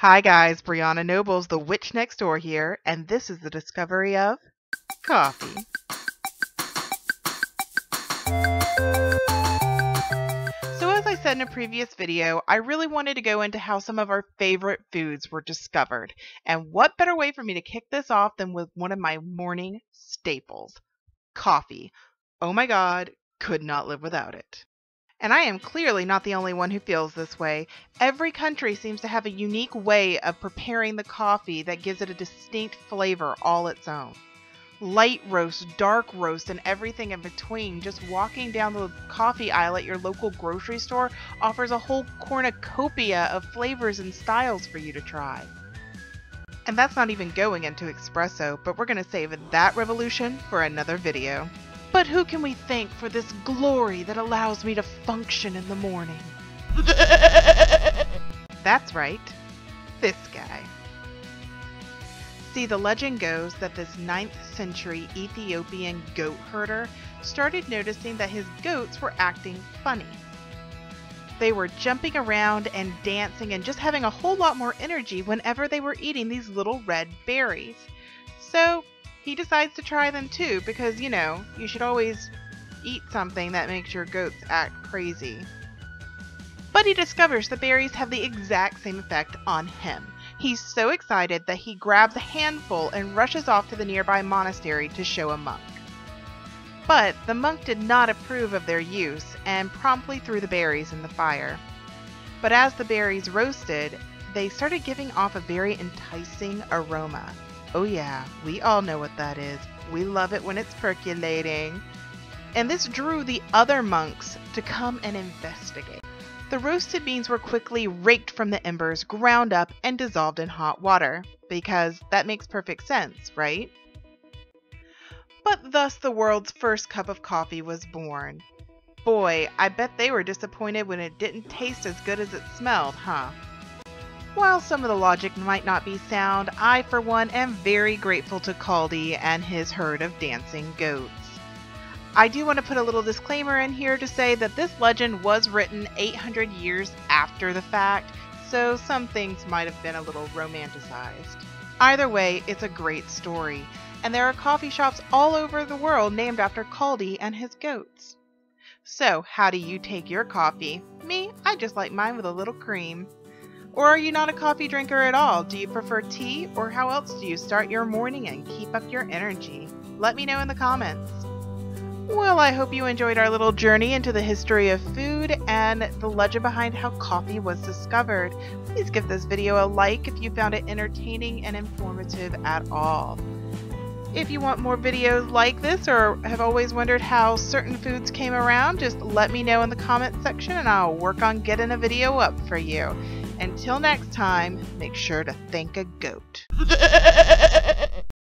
Hi guys, Bryonna Nobles, the witch next door here, and this is the discovery of coffee. So as I said in a previous video, I really wanted to go into how some of our favorite foods were discovered. And what better way for me to kick this off than with one of my morning staples, coffee. Oh my god, could not live without it. And I am clearly not the only one who feels this way. Every country seems to have a unique way of preparing the coffee that gives it a distinct flavor all its own. Light roast, dark roast, and everything in between, just walking down the coffee aisle at your local grocery store offers a whole cornucopia of flavors and styles for you to try. And that's not even going into espresso, but we're going to save that revolution for another video. But who can we thank for this glory that allows me to function in the morning? That's right, this guy. See, the legend goes that this 9th century Ethiopian goat herder started noticing that his goats were acting funny. They were jumping around and dancing and just having a whole lot more energy whenever they were eating these little red berries. So he decides to try them too because, you know, you should always eat something that makes your goats act crazy. But he discovers the berries have the exact same effect on him. He's so excited that he grabs a handful and rushes off to the nearby monastery to show a monk. But the monk did not approve of their use and promptly threw the berries in the fire. But as the berries roasted, they started giving off a very enticing aroma. Oh, yeah, we all know what that is. We love it when it's percolating. And this drew the other monks to come and investigate. The roasted beans were quickly raked from the embers, ground up, and dissolved in hot water. Because that makes perfect sense, right? But thus the world's first cup of coffee was born. Boy, I bet they were disappointed when it didn't taste as good as it smelled, huh? While some of the logic might not be sound, I for one am very grateful to Kaldi and his herd of dancing goats. I do want to put a little disclaimer in here to say that this legend was written 800 years after the fact, so some things might have been a little romanticized. Either way, it's a great story, and there are coffee shops all over the world named after Kaldi and his goats. So, how do you take your coffee? Me, I just like mine with a little cream. Or are you not a coffee drinker at all? Do you prefer tea? Or how else do you start your morning and keep up your energy? Let me know in the comments. Well, I hope you enjoyed our little journey into the history of food and the legend behind how coffee was discovered. Please give this video a like if you found it entertaining and informative at all. If you want more videos like this or have always wondered how certain foods came around, just let me know in the comment section and I'll work on getting a video up for you. Until next time, make sure to thank a goat.